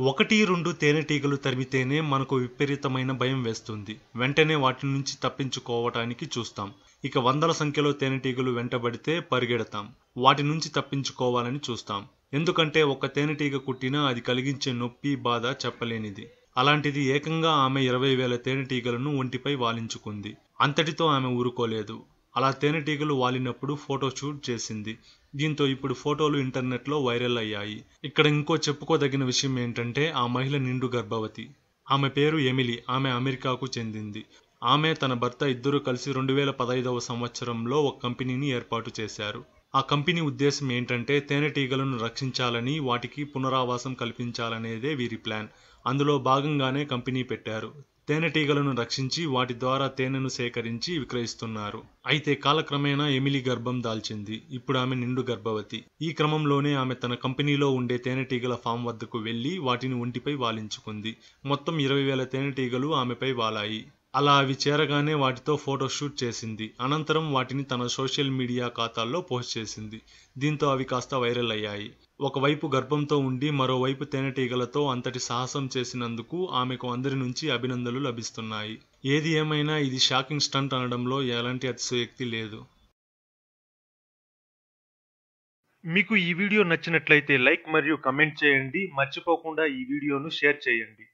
ఒకటి రెండు తేనెటీగలు తరిమితేనే మనకు విపరీతమైన భయం వేస్తుంది. వెంటనే వాటి నుంచి తప్పించుకోవటానికి చూస్తాం. ఇక వందల సంఖ్యలో తేనెటీగలు వెంటబడితే పరిగెడతాం. వాటి నుంచి తప్పించుకోవాలని చూస్తాం. ఎందుకంటే ఒక తేనెటీగ కుట్టినా అది కలిగించే నొప్పి బాధ చెప్పలేనిది. అలాంటిది ఏకంగా ఆమె ఇరవై వేల తేనెటీగలను ఒంటిపై వాలించుకుంది. అంతటితో ఆమె ఊరుకోలేదు. అలా తేనెటీగలు వాలినప్పుడు ఫోటో షూట్ చేసింది. దీంతో ఇప్పుడు ఫోటోలు ఇంటర్నెట్లో వైరల్ అయ్యాయి. ఇక్కడ ఇంకో చెప్పుకోదగిన విషయం ఏంటంటే ఆ మహిళ నిండు గర్భవతి. ఆమె పేరు ఎమిలీ. ఆమె అమెరికాకు చెందింది. ఆమె తన భర్త ఇద్దరు కలిసి రెండు వేల పదైదవ సంవత్సరంలో ఒక కంపెనీని ఏర్పాటు చేశారు. ఆ కంపెనీ ఉద్దేశం ఏంటంటే తేనెటీగలను రక్షించాలని వాటికి పునరావాసం కల్పించాలనేదే వీరి ప్లాన్. అందులో భాగంగానే కంపెనీ పెట్టారు. తేనెటీగలను రక్షించి వాటి ద్వారా తేనెను సేకరించి విక్రయిస్తున్నారు. అయితే కాలక్రమేణా ఎమిలీ గర్భం దాల్చింది. ఇప్పుడు ఆమె నిండు గర్భవతి. ఈ క్రమంలోనే ఆమె తన కంపెనీలో ఉండే తేనెటీగల ఫామ్ వద్దకు వెళ్ళి వాటిని ఒంటిపై వాలించుకుంది. మొత్తం ఇరవై వేల తేనెటీగలు ఆమెపై వాలాయి. అలా అవి చేరగానే వాటితో ఫోటో షూట్ చేసింది. అనంతరం వాటిని తన సోషల్ మీడియా ఖాతాల్లో పోస్ట్ చేసింది. దీంతో అవి కాస్త వైరల్ అయ్యాయి. ఒకవైపు గర్భంతో ఉండి మరోవైపు తేనెటీగలతో అంతటి సాహసం చేసినందుకు ఆమెకు అందరి నుంచి అభినందనలు లభిస్తున్నాయి. ఏది ఏమైనా ఇది షాకింగ్ స్టంట్ అనడంలో ఎలాంటి అతిశయోక్తి లేదు. మీకు ఈ వీడియో నచ్చినట్లయితే లైక్ మరియు కమెంట్ చేయండి. మర్చిపోకుండా ఈ వీడియోను షేర్ చేయండి.